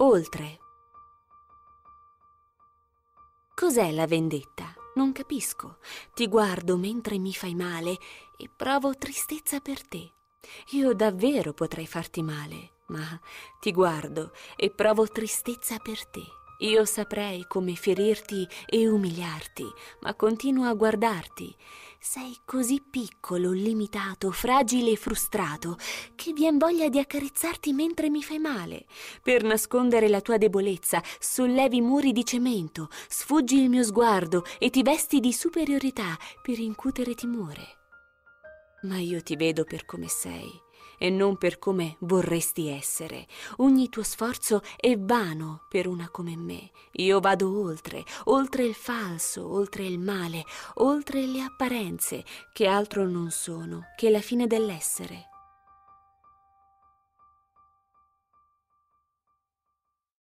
Oltre. Cos'è la vendetta? Non capisco. Ti guardo mentre mi fai male e provo tristezza per te. Io davvero potrei farti male, ma ti guardo e provo tristezza per te. Io saprei come ferirti e umiliarti, ma continuo a guardarti. Sei così piccolo, limitato, fragile e frustrato che vien voglia di accarezzarti mentre mi fai male. Per nascondere la tua debolezza, sollevi muri di cemento, sfuggi il mio sguardo e ti vesti di superiorità per incutere timore. Ma io ti vedo per come sei e non per come vorresti essere. Ogni tuo sforzo è vano per una come me. Io vado oltre, oltre il falso, oltre il male, oltre le apparenze, che altro non sono che la fine dell'essere.